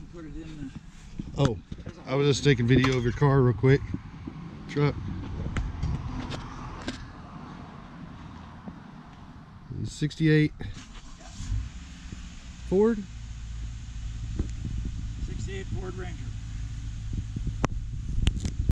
and put it in Oh, I was just taking video of your car real quick. Truck. 68 Ford. 68 Ford Ranger.